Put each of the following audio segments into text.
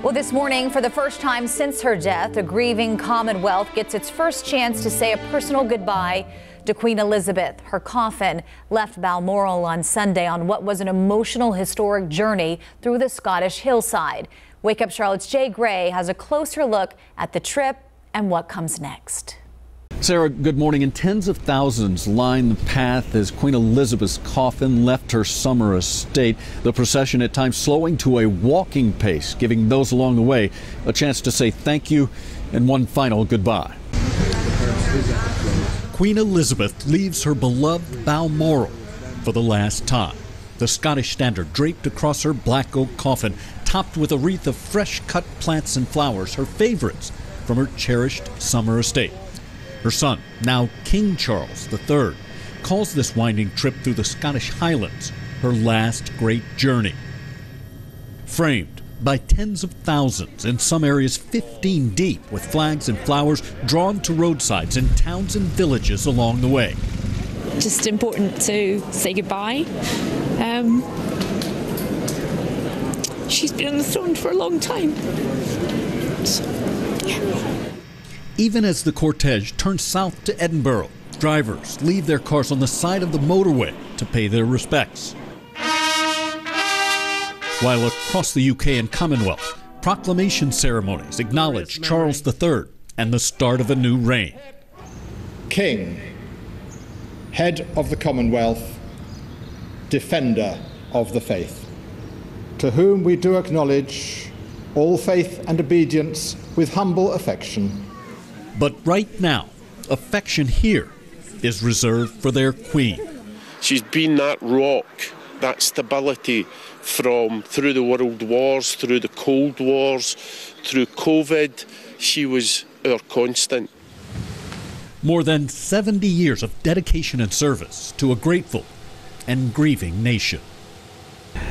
Well, this morning, for the first time since her death, a grieving Commonwealth gets its first chance to say a personal goodbye to Queen Elizabeth. Her coffin left Balmoral on Sunday on what was an emotional, historic journey through the Scottish hillside. Wake Up Charlotte's Jay Gray has a closer look at the trip and what comes next. Sarah, good morning. And tens of thousands line the path as Queen Elizabeth's coffin left her summer estate. The procession at times slowing to a walking pace, giving those along the way a chance to say thank you and one final goodbye. Queen Elizabeth leaves her beloved Balmoral for the last time. The Scottish standard draped across her black oak coffin, topped with a wreath of fresh cut plants and flowers, her favorites from her cherished summer estate. Her son, now King Charles III, calls this winding trip through the Scottish Highlands her last great journey. Framed by tens of thousands, in some areas 15 deep, with flags and flowers drawn to roadsides in towns and villages along the way. Just important to say goodbye. Um, she's been on the throne for a long time. So, yeah. Even as the cortege turns south to Edinburgh, drivers leave their cars on the side of the motorway to pay their respects. While across the UK and Commonwealth, proclamation ceremonies acknowledge Charles III and the start of a new reign. King, head of the Commonwealth, defender of the faith, to whom we do acknowledge all faith and obedience with humble affection but right now, affection here is reserved for their queen. She's been that rock, that stability from through the world wars, through the Cold Wars, through COVID. She was our constant. More than 70 years of dedication and service to a grateful and grieving nation.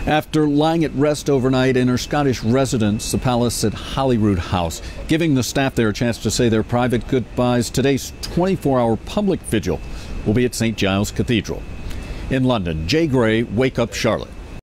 After lying at rest overnight in her Scottish residence, the palace at Holyrood House, giving the staff there a chance to say their private goodbyes, today's 24 hour public vigil will be at St. Giles Cathedral. In London, Jay Gray, Wake Up Charlotte.